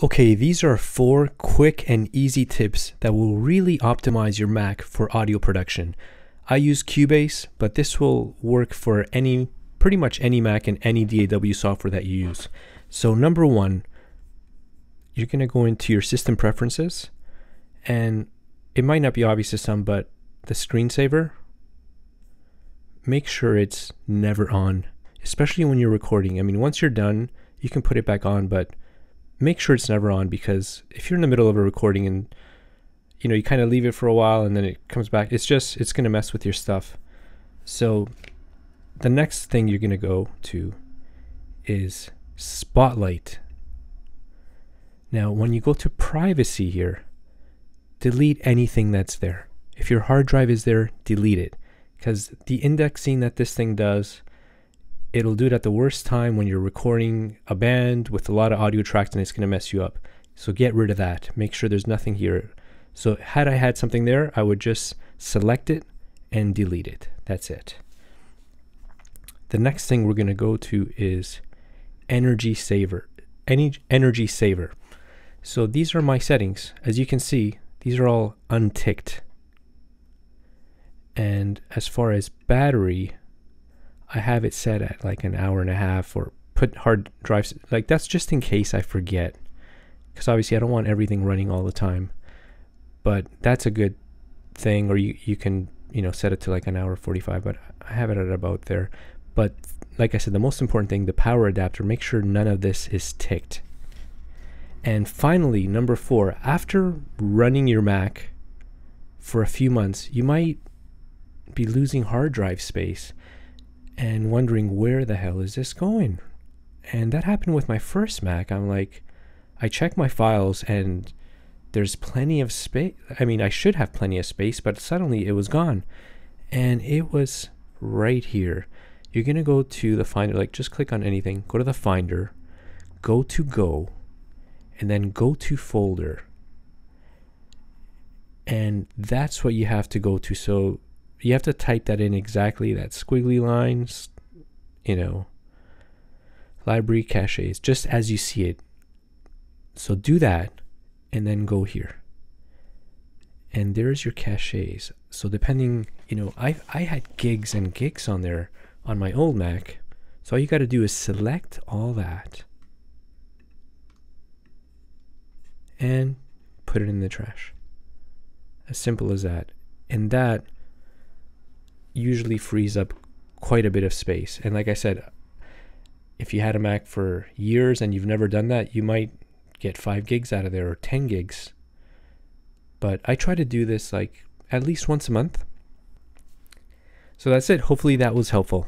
Okay, these are four quick and easy tips that will really optimize your Mac for audio production. I use Cubase, but this will work for any pretty much any Mac and any DAW software that you use. So number 1, you're going to go into your system preferences and it might not be obvious to some, but the screensaver make sure it's never on, especially when you're recording. I mean, once you're done, you can put it back on, but make sure it's never on because if you're in the middle of a recording and you know you kind of leave it for a while and then it comes back, it's just it's going to mess with your stuff. So the next thing you're going to go to is Spotlight. Now, when you go to privacy here, delete anything that's there. If your hard drive is there, delete it because the indexing that this thing does it'll do it at the worst time when you're recording a band with a lot of audio tracks and it's going to mess you up. So get rid of that. Make sure there's nothing here. So had i had something there i would just select it and delete it. That's it. The next thing we're going to go to is energy saver any energy saver. So these are my settings. As you can see these are all unticked. And as far as battery, I have it set at like an hour and a half or put hard drives. Like that's just in case I forget. Because obviously I don't want everything running all the time. But that's a good thing. Or you, you can, you know, set it to like an hour 45. But I have it at about there. But like I said, the most important thing, the power adapter, make sure none of this is ticked. And finally, number four, after running your Mac for a few months, you might be losing hard drive space and wondering where the hell is this going? And that happened with my first Mac. I'm like, I check my files and there's plenty of space. I mean, I should have plenty of space, but suddenly it was gone. And it was right here. You're going to go to the Finder, like just click on anything, go to the Finder, go to Go, and then go to Folder. And that's what you have to go to. So you have to type that in exactly that squiggly lines, you know, library caches, just as you see it. So do that and then go here. And there's your caches. So depending, you know, I I had gigs and gigs on there on my old Mac. So all you got to do is select all that and put it in the trash. As simple as that. And that usually frees up quite a bit of space. And like I said, if you had a Mac for years and you've never done that, you might get 5 gigs out of there or 10 gigs. But I try to do this like at least once a month. So that's it. Hopefully that was helpful.